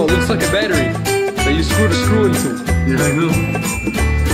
it looks like a battery that you screw the screw into. Yeah, I know.